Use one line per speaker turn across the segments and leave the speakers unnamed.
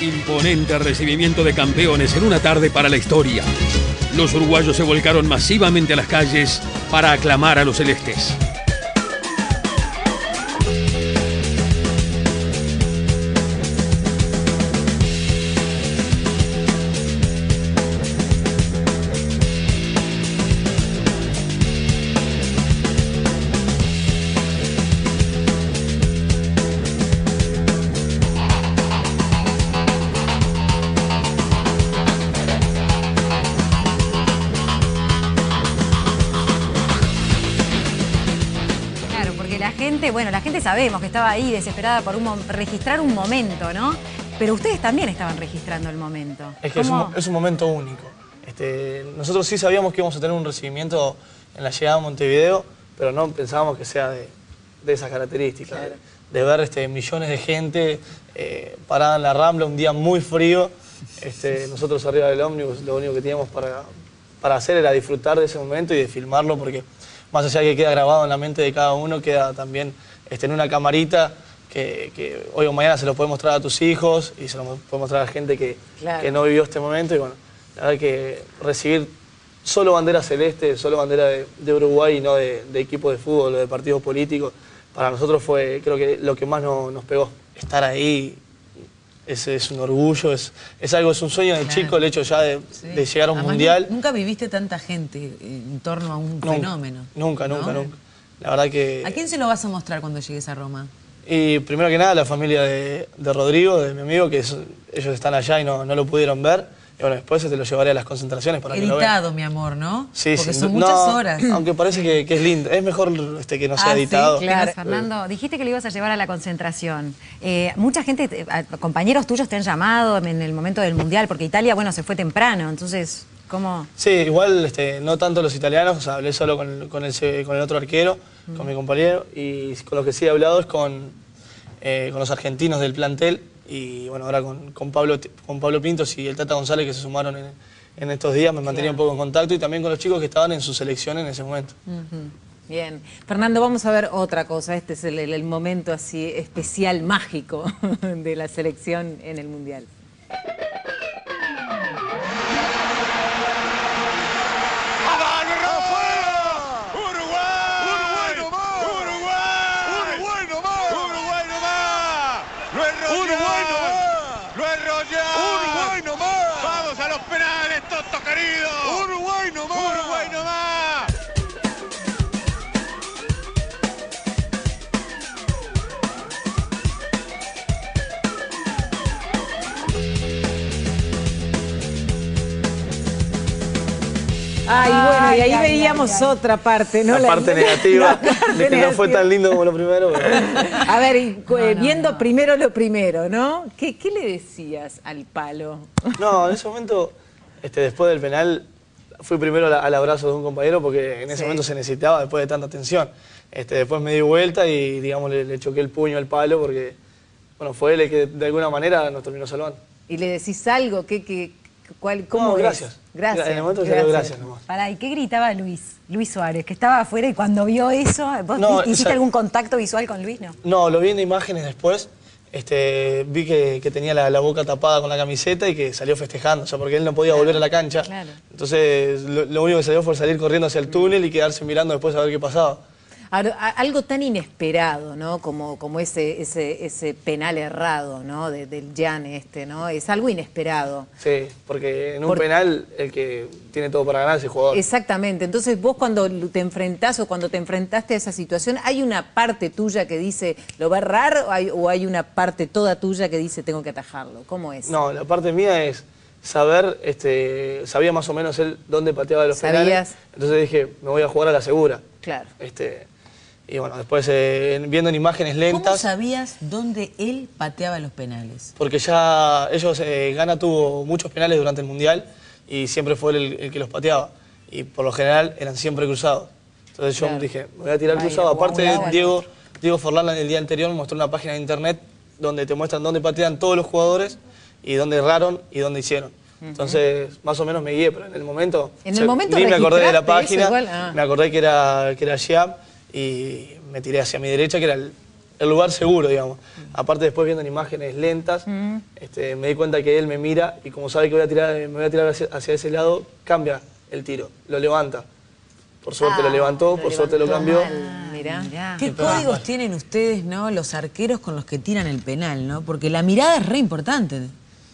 Imponente recibimiento de campeones en una tarde para la historia. Los uruguayos se volcaron masivamente a las calles para aclamar a los celestes.
Bueno, la gente sabemos que estaba ahí desesperada por un registrar un momento, ¿no? Pero ustedes también estaban registrando el momento.
Es que es un,
¿Cómo?
es un momento único. Este, nosotros sí sabíamos que íbamos a tener un recibimiento en la llegada a Montevideo, pero no pensábamos que sea de, de esas características. De, de ver este, millones de gente eh, parada en la Rambla un día muy frío. Este, nosotros arriba del ómnibus lo único que teníamos para, para hacer era disfrutar de ese momento y de filmarlo porque más allá de que queda grabado en la mente de cada uno, queda también este, en una camarita que, que hoy o mañana se lo puede mostrar a tus hijos y se lo puede mostrar a la gente que,
Claro.
que no vivió este momento. Y bueno, la verdad que recibir solo bandera celeste, solo bandera de, de Uruguay y no de, de equipo de fútbol o de partidos políticos, para nosotros fue creo que lo que más no- nos pegó. Estar ahí es, es un orgullo, es, es algo, es un sueño de
Claro.
chico el hecho ya de,
Sí.
de llegar a un
Además,
mundial.
nu- Nunca viviste tanta gente en torno a un
Nunca,
fenómeno.
Nunca,
¿no?
nunca, nunca. La verdad que...
¿A quién se lo vas a mostrar cuando llegues a Roma?
Y primero que nada, la familia de, de Rodrigo, de mi amigo, que es- ellos están allá y no, no lo pudieron ver. Y bueno, después te lo llevaré a las concentraciones para que lo.
Editado, mi amor, ¿no?
Sí,
Porque
sí.
son
No,
muchas horas.
Aunque parece que, que es lindo. Es mejor este, que no sea
Ah, ¿sí?
editado.
Claro, Fernando, dijiste que le ibas a llevar a la concentración. Eh, mucha gente, compañeros tuyos te han llamado en el momento del Mundial, porque Italia, bueno, se fue temprano, entonces, ¿cómo?
Sí, igual este, no tanto los italianos, o sea, hablé solo con, el- con, el, se- con el otro arquero, con mi compañero, y con los que sí he hablado es con, eh, con los argentinos del plantel, y bueno, ahora con, con, Pablo, con Pablo Pintos y el Tata González que se sumaron en, en estos días, me mantenía un poco en contacto, y también con los chicos que estaban en su selección en ese momento.
Bien. Fernando, vamos a ver otra cosa. Este es el, momento así especial, mágico de la selección en el Mundial.
¡Uruguay! ¡Uruguay! ¡Uruguay nomás! ¡Uruguay nomás! ¡Lo enrollás! ¡Lo enrollás! ¡Uruguay nomás! ¡Vamos a los penales, Toto querido! ¡Uruguay nomás! ¡Uruguay
Ay, bueno, y ahí veíamos otra parte, ¿no?
La parte negativa,
parte
de que no fue tan lindo como lo primero. pero-
A ver, y, cu- viendo primero lo primero, ¿no? ¿Qué, qué le decías al palo?
No, en ese momento, este, después del penal, fui primero al, al abrazo de un compañero porque en ese
Sí.
momento se necesitaba después de tanta tensión. Este, después me di vuelta y, digamos, le, le choqué el puño al palo porque, bueno, fue él el que de alguna manera nos terminó salvando.
Y le decís algo, ¿qué, qué, cuál, ¿cómo
No,
es?
gracias.
Gracias.
En el momento salió gracias nomás.
Pará, ¿y qué gritaba Luis? Luis Suárez, que estaba afuera y cuando vio eso, ¿vos
No,
hiciste algún contacto visual con Luis, no?
No, lo vi en imágenes después. Este, vi que, que tenía la, la boca tapada con la camiseta y que salió festejando, o sea, porque él no podía volver a la cancha.
Claro.
Entonces, lo, lo único que salió fue salir corriendo hacia el túnel y quedarse mirando después a ver qué pasaba.
Algo tan inesperado, ¿no? Como, como ese, ese, ese penal errado, ¿no? De- del Jan este, ¿no? Es algo inesperado.
Sí, porque en un penal el que tiene todo para ganar es el jugador.
Exactamente. Entonces vos cuando te enfrentás o cuando te enfrentaste a esa situación, ¿hay una parte tuya que dice lo va a errar o hay, o hay una parte toda tuya que dice tengo que atajarlo? ¿Cómo es?
No, la parte mía es saber, este, sabía más o menos él dónde pateaba los
¿Sabías?
penales. Entonces dije, me voy a jugar a la segura.
Claro.
Este, y bueno, después eh, en- viendo en imágenes
¿Cómo
lentas,
sabías dónde él pateaba los penales?
porque ya ellos, eh, Gana tuvo muchos penales durante el Mundial y siempre fue él el, el que los pateaba. Y por lo general eran siempre cruzados. Entonces yo
Claro.
dije, me voy a tirar
Ay,
cruzado. Aparte. Diego, Diego Forlán el día anterior me mostró una página de internet donde te muestran dónde patean todos los jugadores y dónde erraron y dónde hicieron. Entonces, más o menos me guié, pero en el momento...
En el momento
Ni me acordé de la
eso
página,
igual, ah.
me acordé que era, que era Giam y me tiré hacia mi derecha, que era el, el lugar seguro, digamos. Aparte después viendo en imágenes lentas, este, me di cuenta que él me mira y como sabe que voy a tirar, me voy a tirar hacia, hacia ese lado, cambia el tiro, lo levanta. Por suerte lo levantó, por suerte lo cambió.
Mirá.
¿Qué códigos tienen ustedes, no, los arqueros con los que tiran el penal, no? Porque la mirada es re importante.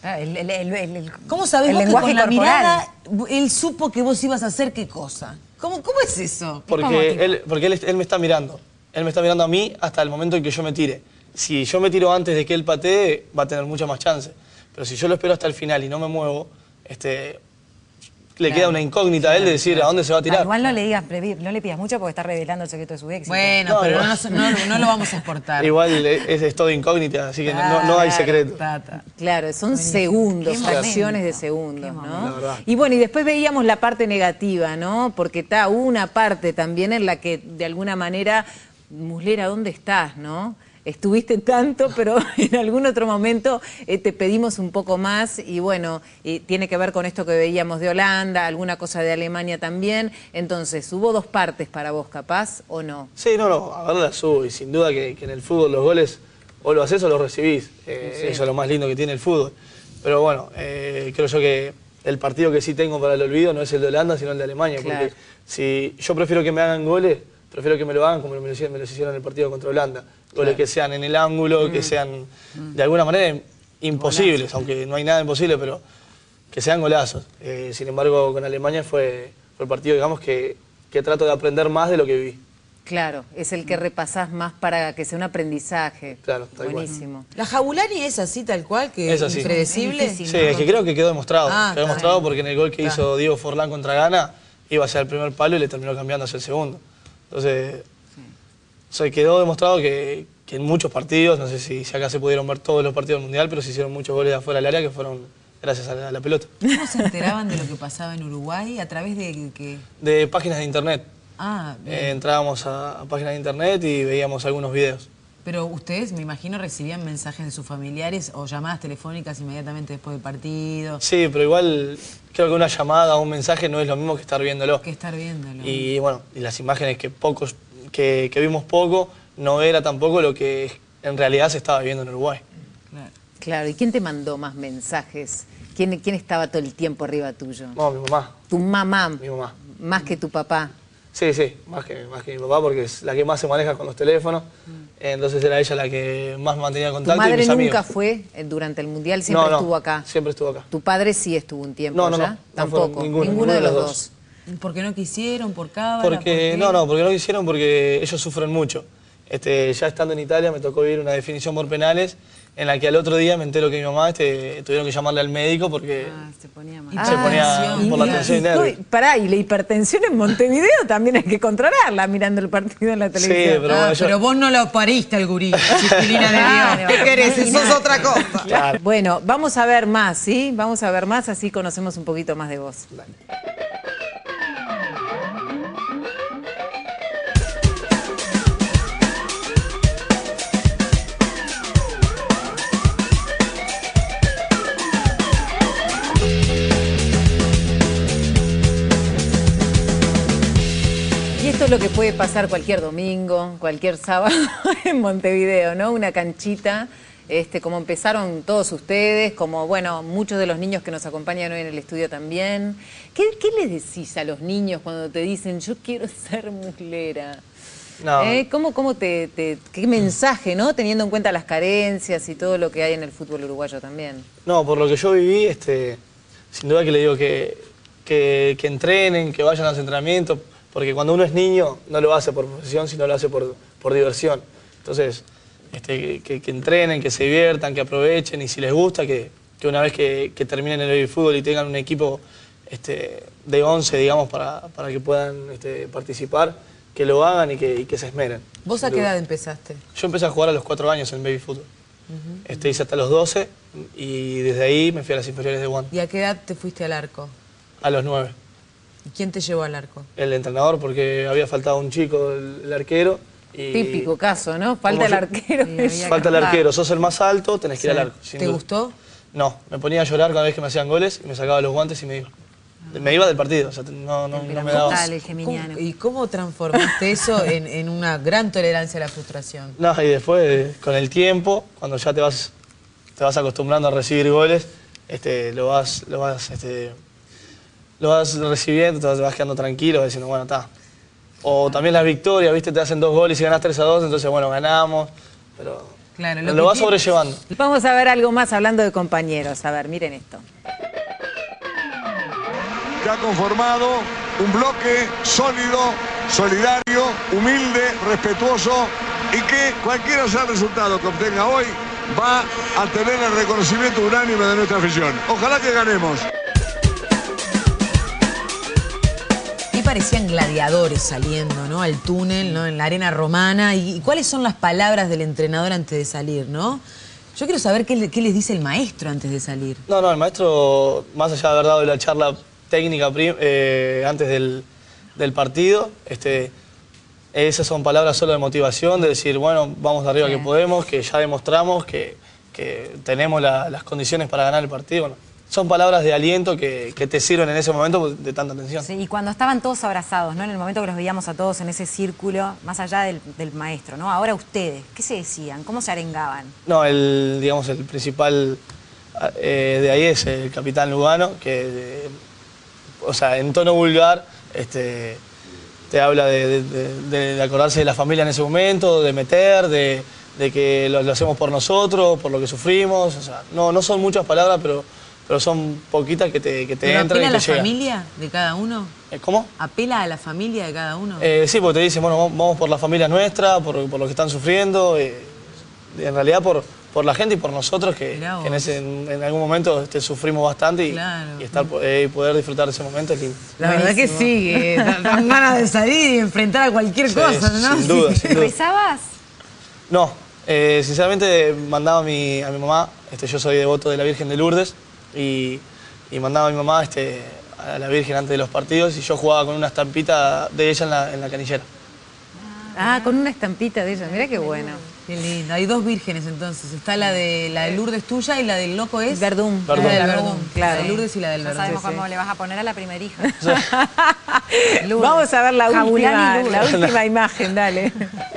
Ah, el- el- el-
¿Cómo sabés
el
vos que
lenguaje
con la
corporal.
mirada él supo que vos ibas a hacer qué cosa? ¿Cómo, cómo es eso?
Porque, él, porque él, él me está mirando. Él me está mirando a mí hasta el momento en que yo me tire. Si yo me tiro antes de que él patee, va a tener mucha más chance. Pero si yo lo espero hasta el final y no me muevo, este, le queda una incógnita a él de decir a dónde se va a
Ah,
tirar.
igual no le digas, no le pidas mucho porque está revelando el secreto de su éxito.
Bueno,
No,
pero no, no- no lo vamos a exportar.
Igual es, es todo incógnita, así que no, no- no hay
Claro,
secreto.
tata.
Claro, son segundos, fracciones de segundos, ¿no? Y bueno, y después veíamos la parte negativa, ¿no? Porque está una parte también en la que de alguna manera, Muslera, ¿dónde estás, no? Estuviste tanto, pero en algún otro momento eh, te pedimos un poco más y bueno, eh, tiene que ver con esto que veíamos de Holanda, alguna cosa de Alemania también. Entonces, ¿hubo dos partes para vos, capaz, o no?
Sí, no, no, a ver la subo y sin duda que, que en el fútbol los goles o lo haces o los recibís. Eh, Eso es lo más lindo que tiene el fútbol. Pero bueno, eh, creo yo que el partido que sí tengo para el olvido no es el de Holanda, sino el de Alemania.
Claro.
Porque si yo prefiero que me hagan goles, prefiero que me lo hagan como me lo hicieron, me los hicieron en el partido contra Holanda. Goles que sean en el ángulo, que sean de alguna manera imposibles, aunque no hay nada imposible, pero que sean golazos. Eh, sin embargo, con Alemania fue, fue el partido, digamos, que, que trato de aprender más de lo que viví.
Claro, es el que repasás más para que sea un aprendizaje.
Claro, tal cual.
Buenísimo.
¿La Jabulani es así tal cual, que
Es así.
impredecible?
Es difícil.
Sí, es que creo que quedó demostrado.
Ah,
quedó demostrado
bien.
porque en el gol que hizo Diego Forlán contra Ghana iba hacia el primer palo y le terminó cambiando hacia el segundo. Entonces, o sea, quedó demostrado que, que en muchos partidos, no sé si, si acá se pudieron ver todos los partidos del Mundial, pero se hicieron muchos goles de afuera del área que fueron gracias a la, a la pelota.
¿Cómo se enteraban de lo que pasaba en Uruguay? ¿A través de que...?
De páginas de internet.
Ah, bien.
Eh, entrábamos a, a páginas de internet y veíamos algunos videos.
Pero ustedes, me imagino, recibían mensajes de sus familiares o llamadas telefónicas inmediatamente después del partido.
Sí, pero igual creo que una llamada o un mensaje no es lo mismo que estar viéndolo.
Que estar viéndolo.
Y bueno, y las imágenes que pocos, que, que vimos poco, no era tampoco lo que en realidad se estaba viviendo en Uruguay.
Claro.
Claro, ¿y quién te mandó más mensajes? ¿Quién, quién estaba todo el tiempo arriba tuyo?
No, mi mamá,
Tu mamá,
mi mamá.
más que tu papá.
Sí, sí, más que, más que mi papá, porque es la que más se maneja con los teléfonos. Entonces era ella la que más mantenía
Mm. ¿Tu
contacto y
madre
mis
nunca
amigos.
fue eh, durante el Mundial? ¿Siempre
No, no,
estuvo acá?
Siempre estuvo acá.
¿Tu padre sí estuvo un tiempo
No, no,
allá?
no,
Tampoco.
ninguno,
de los dos.
¿Por qué no quisieron? ¿Por cábala?
Porque,
¿Por qué?
no, no, porque no quisieron porque ellos sufren mucho. Este, ya estando en Italia me tocó vivir una definición por penales en la que al otro día me entero que mi mamá este, tuvieron que llamarle al médico porque
se ponía mal.
se ponía por la tensión y nervios.
y- Pará, y la hipertensión en Montevideo también hay que controlarla mirando el partido en la televisión.
pero
Ah,
bueno, yo-
pero vos no lo pariste al gurí, chiquilina de Dios. ¿Qué querés? Eso es otra cosa.
Claro.
Bueno, vamos a ver más, ¿sí? Vamos a ver más, así conocemos un poquito más de vos. Y esto es lo que puede pasar cualquier domingo, cualquier sábado en Montevideo, ¿no? Una canchita, este, como empezaron todos ustedes, como, bueno, muchos de los niños que nos acompañan hoy en el estudio también. ¿Qué, qué les decís a los niños cuando te dicen, yo quiero ser muslera?
No.
¿Eh? ¿Cómo, cómo te, te- qué mensaje, ¿no? Teniendo en cuenta las carencias y todo lo que hay en el fútbol uruguayo también.
No, por lo que yo viví, este, sin duda que le digo que, que, que entrenen, que vayan a los entrenamientos, porque cuando uno es niño no lo hace por profesión, sino lo hace por, por diversión. Entonces, este, que, que entrenen, que se diviertan, que aprovechen y si les gusta, que, que una vez que, que terminen el baby fútbol y tengan un equipo este, de 11, digamos, para, para que puedan este, participar, que lo hagan y que, y que se esmeren.
¿Vos a qué edad empezaste?
Yo empecé a jugar a los 4 años en baby fútbol. este, hice hasta los 12 y desde ahí me fui a las inferiores de One.
¿Y a qué edad te fuiste al arco?
A los 9.
¿Y quién te llevó al arco?
El entrenador porque había faltado un chico, el, el arquero. Y
Típico caso, ¿no? Falta el arquero.
Falta el arquero, sos el más alto, tenés que ir
Sí.
al arco.
¿Te
duda.
gustó?
No, me ponía a llorar cada vez que me hacían goles y me sacaba los guantes y me iba. me iba del partido, o sea, no, no, no me daba.
Total, el geminiano.
¿Cómo- ¿Y cómo transformaste eso en, en una gran tolerancia a la frustración?
No, y después, con el tiempo, cuando ya te vas, te vas acostumbrando a recibir goles, este, lo vas, lo vas, este, lo vas recibiendo, te vas, quedando tranquilo, diciendo, bueno, está. O también las victorias, viste, te hacen dos goles y ganas 3 a 2, entonces, bueno, ganamos, pero
Claro,
lo,
lo
vas sobrellevando.
Vamos a ver algo más hablando de compañeros. A ver, miren esto.
ha conformado un bloque sólido, solidario, humilde, respetuoso y que cualquiera sea el resultado que obtenga hoy va a tener el reconocimiento unánime de nuestra afición. Ojalá que ganemos.
Parecían gladiadores saliendo, ¿no? Al túnel, ¿no? En la arena romana. ¿Y, cuáles son las palabras del entrenador antes de salir, no? Yo quiero saber qué, qué les dice el maestro antes de salir.
No, no, el maestro, más allá de haber dado la charla técnica eh, antes del, del partido, este, esas son palabras solo de motivación, de decir, bueno, vamos de arriba que podemos, que ya demostramos que, que tenemos la- las condiciones para ganar el partido. Son palabras de aliento que, que te sirven en ese momento de tanta tensión.
Sí, y cuando estaban todos abrazados, ¿no? En el momento que los veíamos a todos en ese círculo, más allá del, del maestro, ¿no? Ahora ustedes, ¿qué se decían? ¿Cómo se arengaban?
No, el, digamos, el principal eh, de ahí es el capitán Lugano, que, eh, o sea, en tono vulgar, este, te habla de, de- de- de acordarse de la familia en ese momento, de meter, de, de que lo, lo hacemos por nosotros, por lo que sufrimos. O sea, no, no son muchas palabras, pero, pero son poquitas que te, que te
¿Pero
entran
apela
y
a la
llegan.
familia de cada uno?
Eh, ¿Cómo?
¿Apela a la familia de cada uno?
Eh, sí, porque te dicen, bueno, vamos- por la familia nuestra, por, por lo que están sufriendo, eh, en realidad por, por la gente y por nosotros que, en, ese- en- en algún momento este, sufrimos bastante y,
Claro.
y estar, eh, y poder disfrutar de ese momento es lindo.
La verdad que sí, que dan dan ganas de salir y enfrentar a cualquier
Sí,
cosa, ¿no?
sin duda, sin duda.
¿Rezabas?
No, eh, sinceramente mandaba a mi, a mi mamá, este, yo soy devoto de la Virgen de Lourdes y, y mandaba a mi mamá este, a la Virgen antes de los partidos y yo jugaba con una estampita de ella en la, en la canillera.
Ah, con una estampita de ella. Mira qué bueno.
Qué lindo. Hay dos vírgenes entonces. Está la de la de Lourdes tuya y la del loco es.
Verdún.
La del Verdún.
Claro.
La de Lourdes y la del Verdún.
sabemos
Sí, sí.
cómo le vas a poner a la primera hija.
Vamos a ver la
Jabulani
última, la última imagen, dale.